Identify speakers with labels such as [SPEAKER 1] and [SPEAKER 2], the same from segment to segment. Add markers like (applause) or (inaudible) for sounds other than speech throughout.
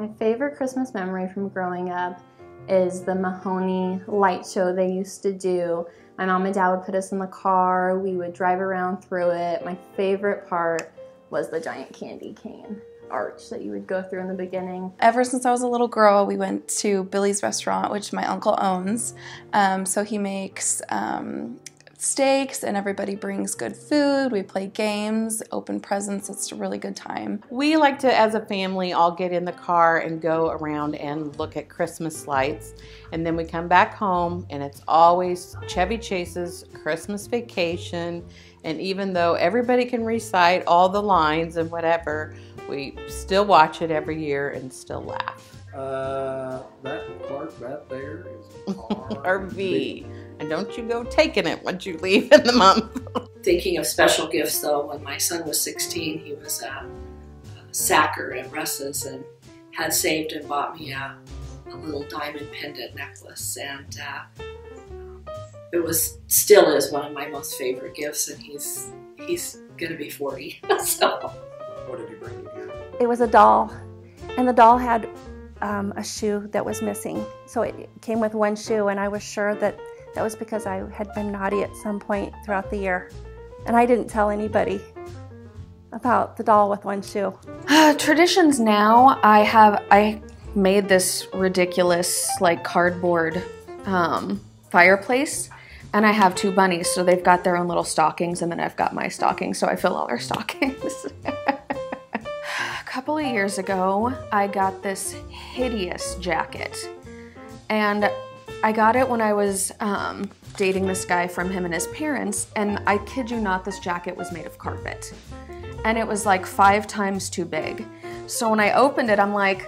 [SPEAKER 1] My favorite Christmas memory from growing up is the Mahoney light show they used to do. My mom and dad would put us in the car, we would drive around through it. My favorite part was the giant candy cane arch that you would go through in the beginning.
[SPEAKER 2] Ever since I was a little girl, we went to Billy's restaurant, which my uncle owns. Um, so he makes um, steaks and everybody brings good food. We play games, open presents. It's a really good time.
[SPEAKER 3] We like to, as a family, all get in the car and go around and look at Christmas lights. And then we come back home, and it's always Chevy Chase's Christmas Vacation. And even though everybody can recite all the lines and whatever, we still watch it every year and still laugh.
[SPEAKER 4] Uh, that Clark, that there is (laughs)
[SPEAKER 3] RV. And don't you go taking it once you leave in the month. (laughs)
[SPEAKER 5] Thinking of special gifts though, when my son was 16, he was a, a sacker at Russ's and had saved and bought me a, a little diamond pendant necklace. And uh, it was still is one of my most favorite gifts, and he's he's gonna be 40. (laughs) so.
[SPEAKER 4] What did you bring here?
[SPEAKER 6] It was a doll, and the doll had um, a shoe that was missing. So it came with one shoe, and I was sure that that was because I had been naughty at some point throughout the year. And I didn't tell anybody about the doll with one shoe. (sighs)
[SPEAKER 2] Traditions now, I have, I made this ridiculous like cardboard um, fireplace and I have two bunnies, so they've got their own little stockings, and then I've got my stockings, so I fill all their (laughs) stockings. a couple of years ago, I got this hideous jacket, and I got it when I was um, dating this guy from him and his parents, and I kid you not, this jacket was made of carpet. And it was like five times too big. So when I opened it, I'm like,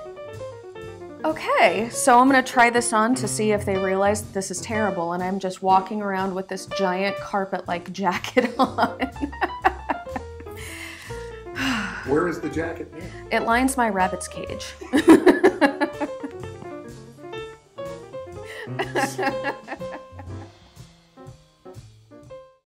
[SPEAKER 2] Okay, so I'm gonna try this on to see if they realize this is terrible, and I'm just walking around with this giant carpet-like (laughs) jacket on.
[SPEAKER 4] Where is the jacket
[SPEAKER 2] it lines my rabbit's cage. (laughs) Mm-hmm. (laughs)